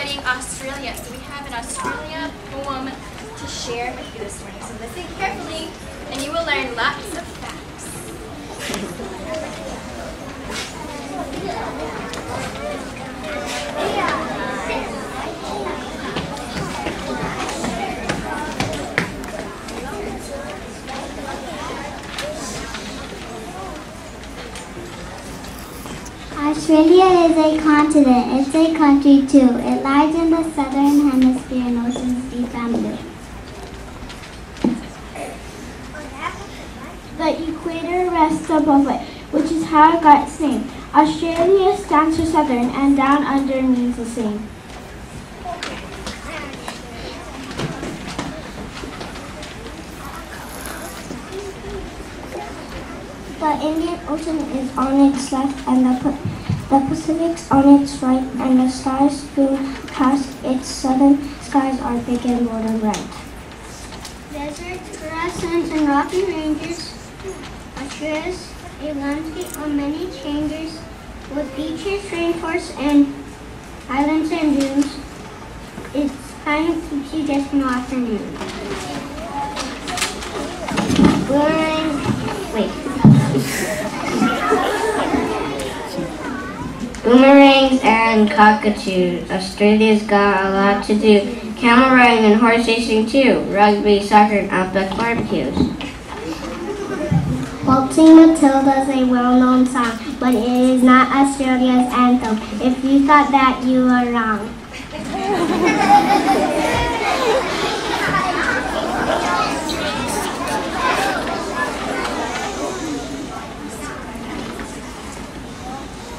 studying Australia. So we have an Australia poem to share with you this morning. So listen carefully and you will learn lots of facts. Australia is a continent. It's a country too. It lies in the southern hemisphere and oceans deep blue. The equator rests above it, which is how it got its name. Australia stands for southern, and down under means the same. The Indian Ocean is on its left, and the, the Pacific's on its right, and the stars strewn past its southern skies are big and and bright. Deserts, grasslands, and rocky ranges. Australia's a landscape of many changes, with beaches, rainforests, and islands and dunes. It's kind of keeps you in the afternoon. Boomerangs and cockatoos. Australia's got a lot to do. Camel riding and horse racing too. Rugby, soccer, and outback barbecues. Waltzing Matilda is a well-known song, but it is not Australia's anthem. If you thought that, you were wrong.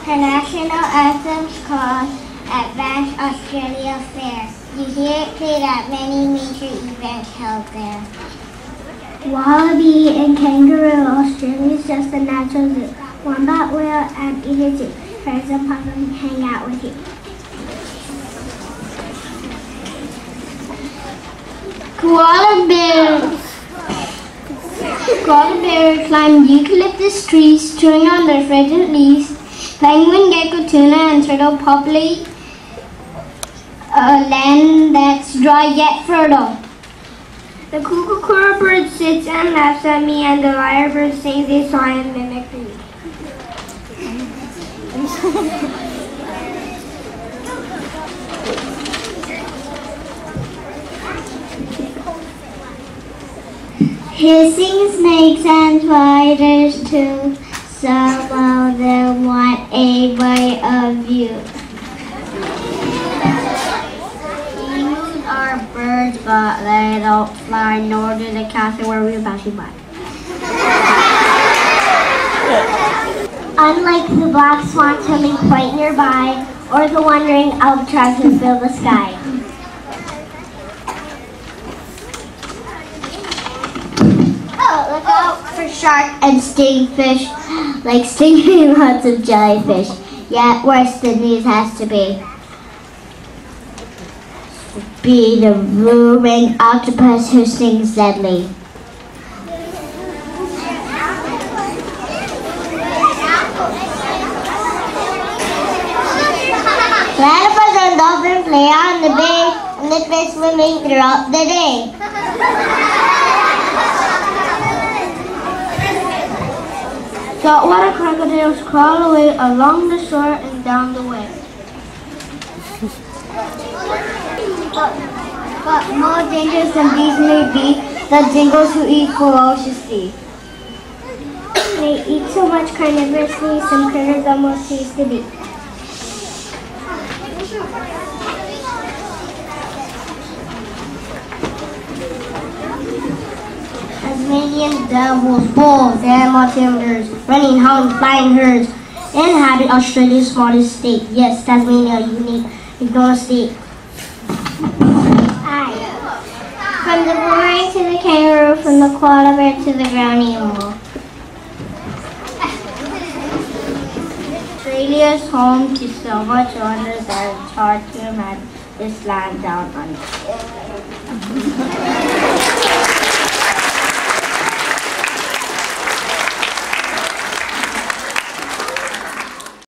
Her national anthem's called Advance Australia Fair. You hear it played at many major events held there. Wallaby and kangaroo, Australia's just a natural zoo. Wombat, whale, and eater too. Friends and puffin hang out with you. Koala bears. Koala bears climb eucalyptus trees, chewing on their fragrant leaves. Penguin, gecko, tuna, and turtle populate a land that's dry yet fertile. The kookaburra bird sits and laughs at me, and the lyrebird sings a song in mimicry. Hissing snakes and spiders too. Some of them want a bite of you. Emus are birds, but they don't fly, nor do they cast and worry about you by. Unlike the black swan swimming quite nearby, or the wandering albatross who fill the sky. Look out for shark and stingfish, like stinging lots of jellyfish. Yet worse than these has to be. Be the blue-ringed octopus who stings deadly. Platypus and dolphins play on the bay and the fish swimming throughout the day. Saltwater crocodiles crawl away along the shore and down the way. But, but more dangerous than these may be the dingoes who eat ferociously. They eat so much carnivorously, some critters almost cease to be. Tasmanian devils, bulls, animal timbers, running hounds, flying herds, inhabit Australia's smallest state. Yes, Tasmania, unique, ignore state. Aye. From the boomerang to the kangaroo, from the koala bear to the ground emu. Australia is home to so much wonders that it's hard to imagine this land down under.